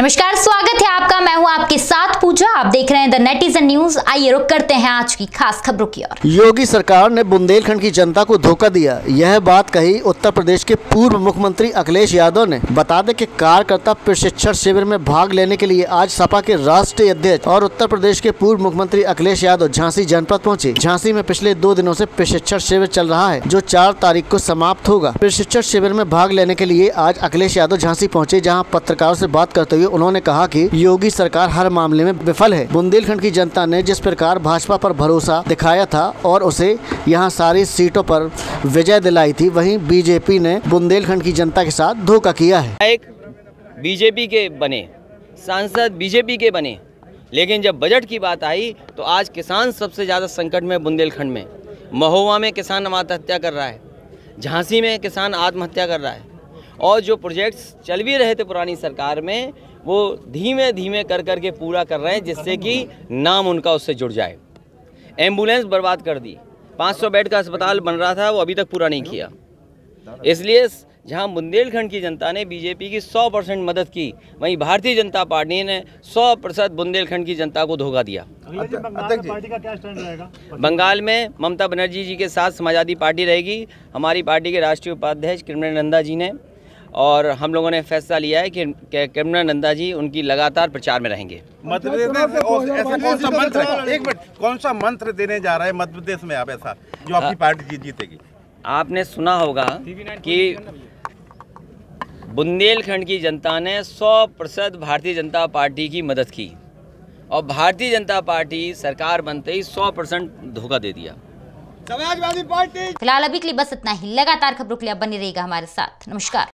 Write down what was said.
नमस्कार स्वागत है आपका। मैं हूँ आपके साथ पूजा, आप देख रहे हैं द नेटिजन न्यूज़ आइए रुक करते हैं आज की खास खबरों की ओर। योगी सरकार ने बुंदेलखंड की जनता को धोखा दिया। यह बात कही उत्तर प्रदेश के पूर्व मुख्यमंत्री अखिलेश यादव ने। बता दें कि कार्यकर्ता प्रशिक्षण शिविर में भाग लेने के लिए आज सपा के राष्ट्रीय अध्यक्ष और उत्तर प्रदेश के पूर्व मुख्यमंत्री अखिलेश यादव झांसी जनपद पहुँचे। झांसी में पिछले दो दिनों ऐसी प्रशिक्षण शिविर चल रहा है, जो चार तारीख को समाप्त होगा। प्रशिक्षण शिविर में भाग लेने के लिए आज अखिलेश यादव झांसी पहुँचे, जहाँ पत्रकारों ऐसी बात करते हुए उन्होंने कहा की योगी सरकार हर मामले में विफल है। बुंदेलखंड की जनता ने जिस प्रकार भाजपा पर भरोसा दिखाया था और उसे यहाँ सारी सीटों पर विजय दिलाई थी, वहीं बीजेपी ने बुंदेलखंड की जनता के साथ धोखा किया है। एक बीजेपी के बने, सांसद बीजेपी के बने, लेकिन जब बजट की बात आई तो आज किसान सबसे ज़्यादा संकट में बुंदेलखंड में। महोवा में किसान आत्महत्या कर रहा है, झांसी में किसान आत्महत्या कर रहा है और जो प्रोजेक्ट्स चल भी रहे थे पुरानी सरकार में वो धीमे धीमे कर कर के पूरा कर रहे हैं जिससे कि नाम उनका उससे जुड़ जाए। एंबुलेंस बर्बाद कर दी। 500 बेड का अस्पताल बन रहा था वो अभी तक पूरा नहीं किया। इसलिए जहाँ बुंदेलखंड की जनता ने बीजेपी की 100 परसेंट मदद की वहीं भारतीय जनता पार्टी ने 100 प्रतिशत बुंदेलखंड की जनता को धोखा दिया। पार्टी का क्या स्टैंड रहेगा? बंगाल में ममता बनर्जी जी के साथ समाजवादी पार्टी रहेगी। हमारी पार्टी के राष्ट्रीय उपाध्यक्ष कृष्ण नंदा जी ने और हम लोगों ने फैसला लिया है कि कृष्ण नंदा जी उनकी लगातार प्रचार में रहेंगे। मध्य प्रदेश में कौन सा मंत्र एक मिनट कौन सा मंत्र देने जा रहा है मध्य प्रदेश में आप ऐसा जो आपकी पार्टी जीत जीतेगी? आपने सुना होगा कि बुंदेलखंड की जनता ने 100 प्रतिशत भारतीय जनता पार्टी की मदद की और भारतीय जनता पार्टी सरकार बनते ही 100 परसेंट धोखा दे दिया। समाजवादी पार्टी। फ़िलहाल अभी के लिए बस इतना ही। लगातार खबरों के लिए बने रहेगा हमारे साथ। नमस्कार।